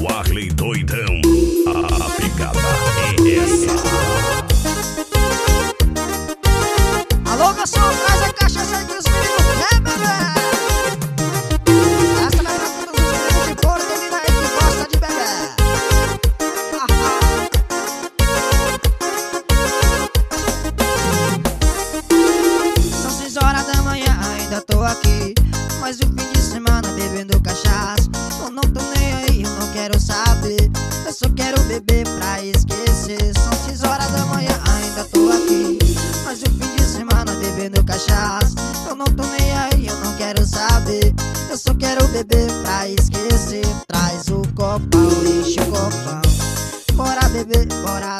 O Arley doidão. A pegada é essa. Alô, garçom, traz a cachaça que os meninos quer beber. Essa vai pra os meninos de fora, menina aí que gosta de ah. São seis horas da manhã, ainda tô aqui. Mas o fim de semana bebendo cachaça. Beber pra esquecer. São seis horas da manhã, ainda tô aqui. Mas o fim de semana bebendo cachaça. Eu não tô nem aí, eu não quero saber. Eu só quero beber pra esquecer. Traz o copão, enche o copão. Bora beber, bora